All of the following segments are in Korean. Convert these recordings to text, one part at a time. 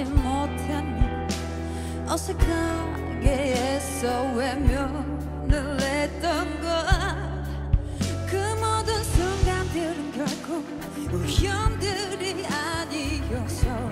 알지 못했니 어색하게 애써 외면을 했던 것그 모든 순간들은 결국 우연들이 아니었어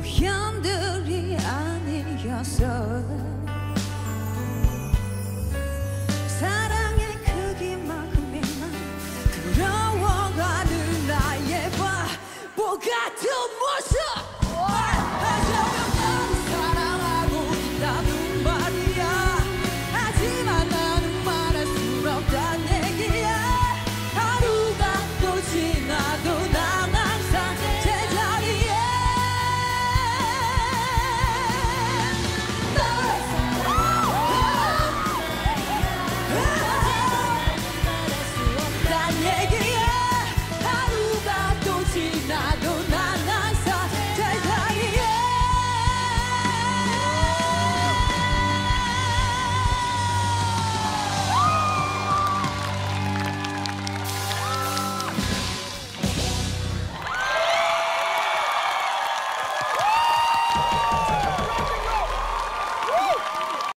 우연들이 아니어서 사랑의 크기만큼이나 두려워하는 나의 바보 같은